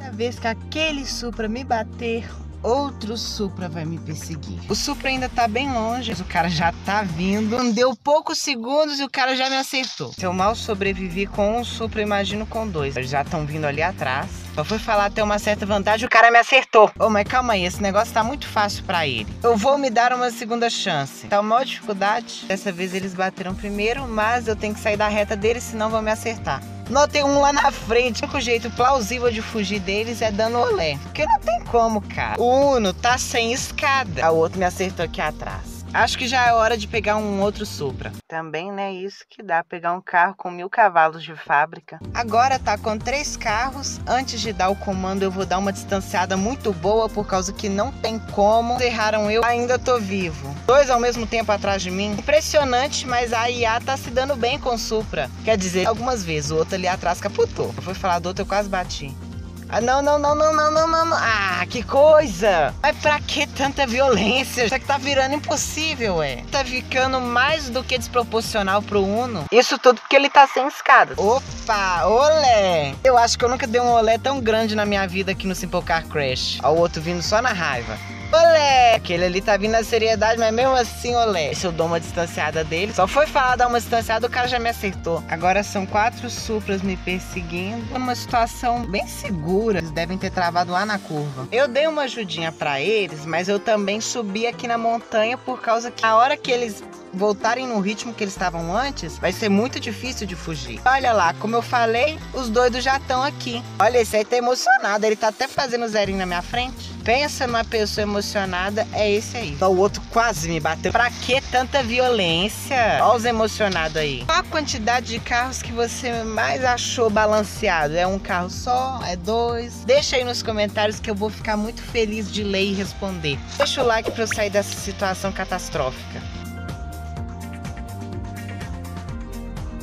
Cada vez que aquele Supra me bater, outro Supra vai me perseguir. O Supra ainda tá bem longe, mas o cara já tá vindo. Não deu poucos segundos e o cara já me acertou. Se eu mal sobrevivi com um Supra, imagino com dois. Eles já estão vindo ali atrás. Só fui falar ter uma certa vantagem, o cara me acertou. Ô, oh, mas calma aí, esse negócio tá muito fácil para ele. Eu vou me dar uma segunda chance. Tá uma dificuldade. Dessa vez eles bateram primeiro, mas eu tenho que sair da reta deles, senão vão me acertar. Notei um lá na frente. O único jeito plausível de fugir deles é dando olé. Porque não tem como, cara. O Uno tá sem escada. O outro me acertou aqui atrás. Acho que já é hora de pegar um outro Supra. Também, né? Isso que dá pegar um carro com mil cavalos de fábrica. Agora tá com três carros. Antes de dar o comando, eu vou dar uma distanciada muito boa, por causa que não tem como. Erraram eu, ainda tô vivo. Dois ao mesmo tempo atrás de mim. Impressionante, mas a IA tá se dando bem com o Supra. Quer dizer, algumas vezes o outro ali atrás capotou. Eu fui falar do outro, eu quase bati. Ah, não, não, não, não, não, não, não. Ah, que coisa! Mas pra que tanta violência? Isso aqui tá virando impossível, é. Tá ficando mais do que desproporcional pro Uno. Isso tudo porque ele tá sem escadas. Opa, olé! Eu acho que eu nunca dei um olé tão grande na minha vida aqui no Simple Car Crash. Ó, o outro vindo só na raiva. Olé! Aquele ali tá vindo na seriedade, mas mesmo assim, olé. Se eu dou uma distanciada dele, só foi falar dar uma distanciada, o cara já me acertou. Agora são quatro Supras me perseguindo. Uma situação bem segura. Eles devem ter travado lá na curva. Eu dei uma ajudinha para eles, mas eu também subi aqui na montanha por causa que a hora que eles voltarem no ritmo que eles estavam antes, vai ser muito difícil de fugir. Olha lá, como eu falei, os doidos já estão aqui. Olha, esse aí tá emocionado, ele tá até fazendo zerinho na minha frente. Pensa numa pessoa emocionada, é esse aí. O outro quase me bateu. Pra que tanta violência? Olha os emocionados aí. Qual a quantidade de carros que você mais achou balanceado? É um carro só? É dois? Deixa aí nos comentários que eu vou ficar muito feliz de ler e responder. Deixa o like pra eu sair dessa situação catastrófica.